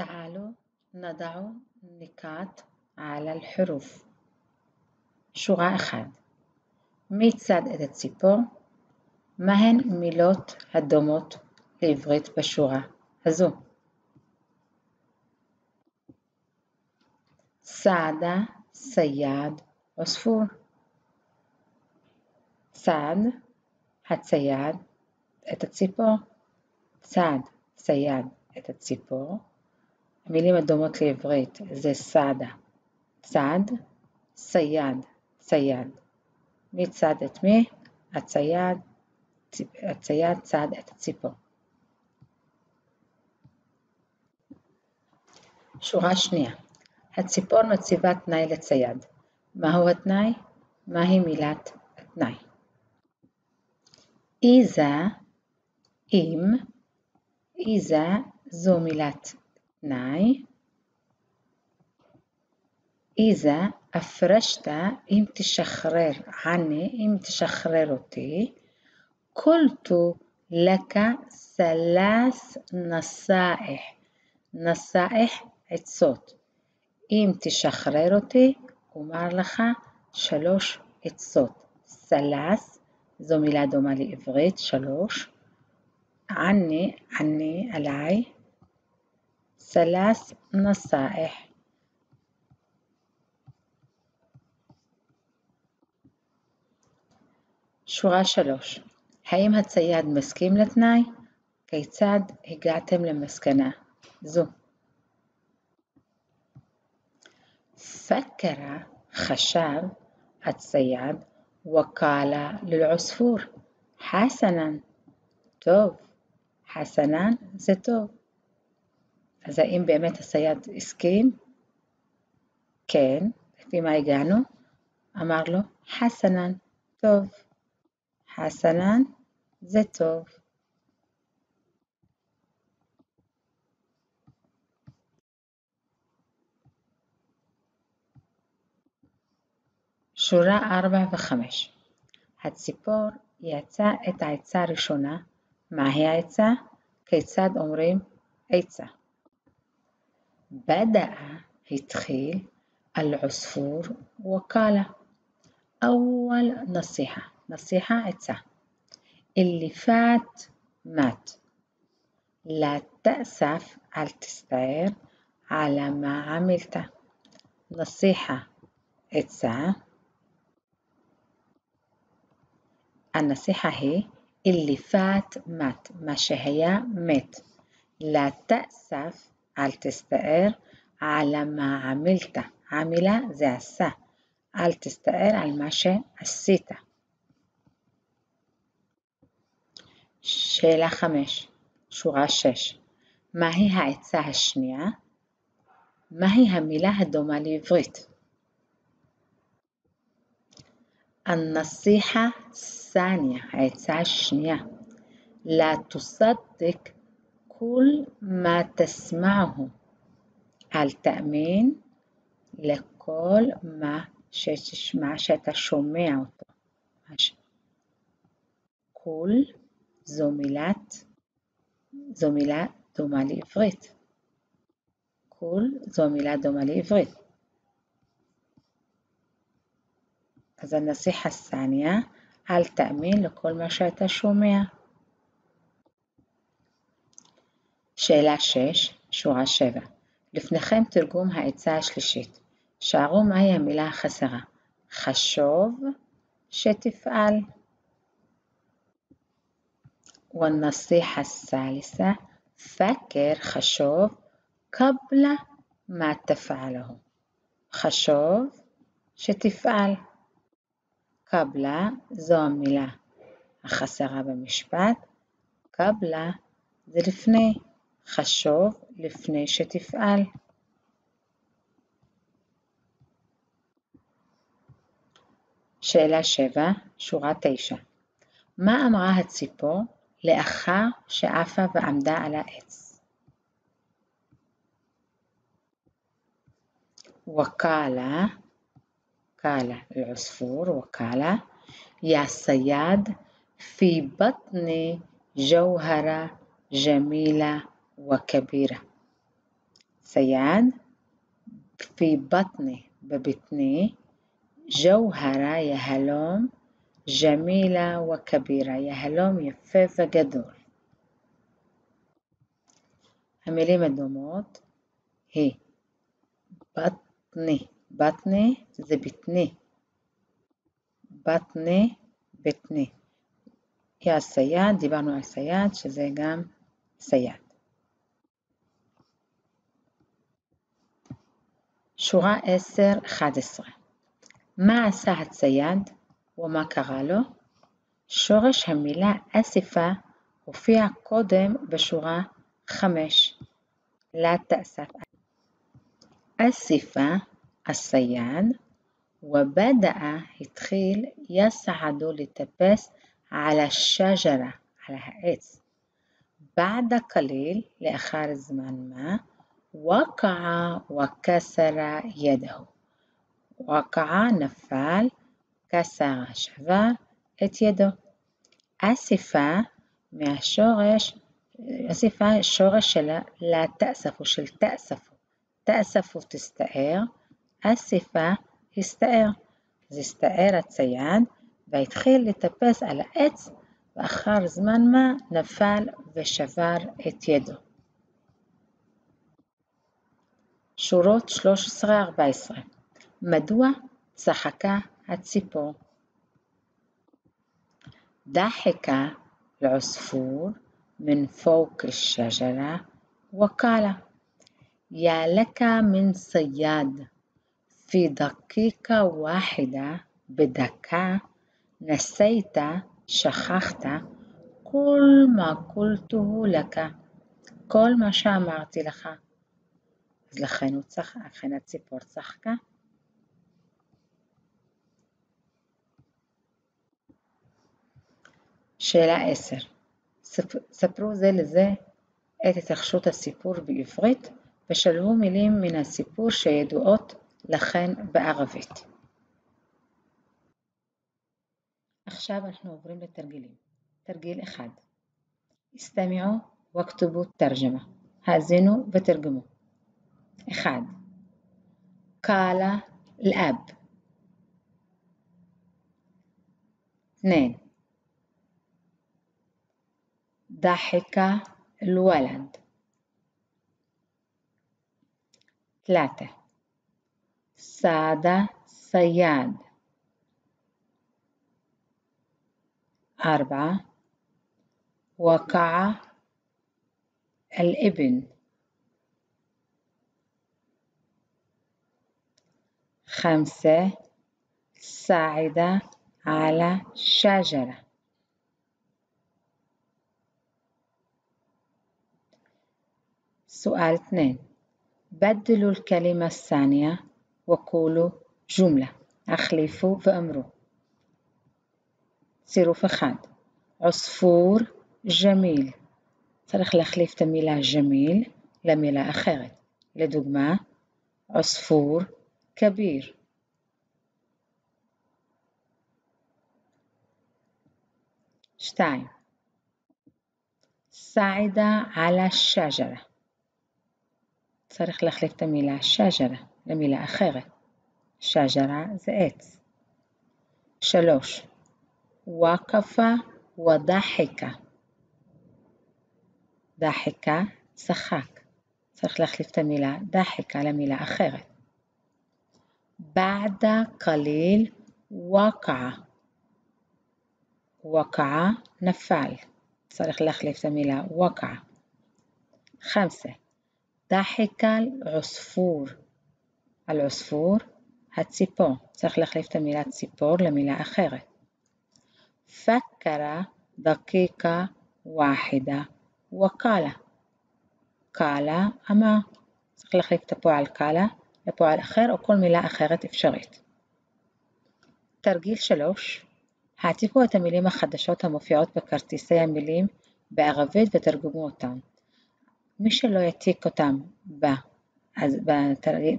تعالوا نضع نقاط على الحروف שורה אחת מצד את הציפור, מהן מילות הדומות לעברית בשורה הזו? סעדה, צייד, עוספור. צעד, הצייד, את הציפור. צעד, צייד, את הציפור. המילים הדומות לעברית זה סעדה, צעד, צייד, צייד. מי צד את מי? הצייד, הצייד צד את הציפור. שורה שנייה הציפור מציבה תנאי לצייד. מהו התנאי? מהי מילת התנאי? איזה, אם, איזה זו מילת תנאי. איזה הפרשת אם תשחרר, עני אם תשחרר אותי. קולטו לקה סלאס נסאח, נסאח עצות. אם תשחרר אותי, אומר לך שלוש עצות. סלאס, זו מילה דומה לעברית, שלוש. עני, עני, עליי. סלאס נסאח. שורה שלוש האם הצייד מסכים לתנאי? כיצד הגעתם למסקנה זו? فكر خشب الصياد وقال للعصفور حسنا טוב, חסנן זה טוב. אז האם באמת הצייד הסכים? כן, לפי מה הגענו? אמר לו, חסנן, טוב. חסנן זה טוב. שורה 4 ו-5 הציפור יצא את העצה הראשונה. מהי העצה? כיצד אומרים עצה? بدأ يتخيل العصفور وقال أول نصيحة نصيحة عدسة. اللي فات مات. لا تأسف على تستعير على ما عملته نصيحة عدسة. النصيحة هي اللي فات مات ما شهيا مات لا تأسف אל תסתער على ما عملت עמילה זה עשה. אל תסתער על מה שעשית. שאלה 5, שורה 6. מהי העצה השנייה? מהי המילה הדומה לעברית? النصيحة الثانية העצה השנייה لا تصدق كل ما تسمعه אל תאמין לכל מה שתשמע שאתה שומע אותו. כול זו מילת, זו מילה דומה לעברית. כול זו מילה דומה לעברית. אז הנסיך הסניה, אל תאמין לכל מה שאתה שומע. שאלה 6, שורה 7. לפניכם תרגום העצה השלישית. שערו מהי המילה החסרה. חשוב שתפעל. والنصيحة الثالثة فكر חשוב قبل ما تفعله. חשוב שתפעל. קבלה זו המילה החסרה במשפט, קבלה זה לפני, חשוב לפני שתפעל. שאלה 7, שורה 9. מה אמרה הציפור לאחר שעפה ועמדה על העץ? וקאלה قال العصفور وقال يا صياد في بطني جوهرة جميلة وكبيرة. سيان في بطني ببطني جوهرة يهلوم جميلة وكبيرة يهلوم يفيفة جدول هعمل مدومات هي. بطني بطني زبتني بطني بتني يا السياد دي بانو السياد شزي جام سياد. סייד. שורה 10-11 מה עשה הצייד ומה קרה לו? שורש המילה אסיפה הופיע קודם בשורה 5. لا تأسف אסיפה, הסייד, ובדאה התחיל יסעדו לטפס על השג'רה, על העץ. בעדה קליל, לאחר זמן מה, وقع وكسر يده وقع נפל, כסר שבר את ידו. אסיפה מהשורש, אסיפה שורש של לה תאספו, של תאספו. תאספו תסתער, אסיפה הסתער. אז הסתער הצייד והתחיל לטפס על העץ ואחר זמן מה נפל ושבר את ידו. שורות 13-14 מדוע צחקה הציפור? ضحك العصفور من فوق الشجرة وقال يا لك من صياد في دقيقة واحدة بدكة نسيت شخخت كل ما قلته لك כל מה שאמרתי לך. אז לכן, הוא צח... לכן הציפור צחקה. שאלה 10. ספרו זה לזה את התרחשות הסיפור בעברית ושלבו מילים מן הסיפור שידועות לכן בערבית. עכשיו אנחנו עוברים לתרגילים. תרגיל 1. הסתמיעו וכתובו תרג'מה. האזינו ותרגמו. 1. قال الأب. 2 ضحك الولد. ثلاثة. صاد صياد. أربعة. وقع الابن. خمسة صعد على شجرة سؤال اثنين بدلوا الكلمة الثانية وقولوا جملة أخلفوا وأمروا צירוף אחד עוספור ג'מיל צריך להחליף את המילה ג'מיל למילה אחרת. לדוגמה, עוספור כביר. שתיים סעידה על השג'רה צריך להחליף את המילה שג'רה למילה אחרת. שג'רה זה עץ. שלוש וואקפה ודחיקה דחיקה, צחק. צריך להחליף את המילה דחיקה למילה אחרת. בעדה קליל וואקעה. וואקעה נפל. צריך להחליף את המילה וואקעה. חמסה ضحك العصفور العصفور הציפור, צריך להחליף את המילה ציפור למילה אחרת. فكر دقيقة واحدة وقال קאלה אמר, צריך להחליף את הפועל קאלה לפועל אחר או כל מילה אחרת אפשרית. תרגיל 3 העתיקו את המילים החדשות המופיעות בכרטיסי המילים בערבית ותרגמו אותן. מי שלא יעתיק אותן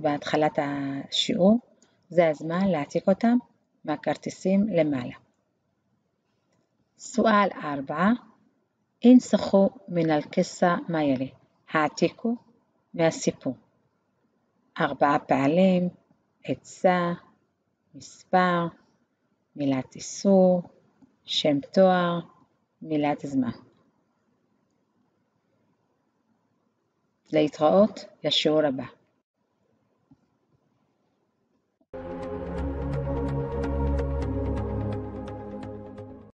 בהתחלת השיעור, זה הזמן להעתיק אותן מהכרטיסים למעלה. סואל 4 אינסחו מן אל-קיסא מיילי, העתיקו מהסיפור. ארבעה פעלים, עצה, מספר, מילת איסור, שם תואר, מילת זמן. להתראות לשיעור הבא.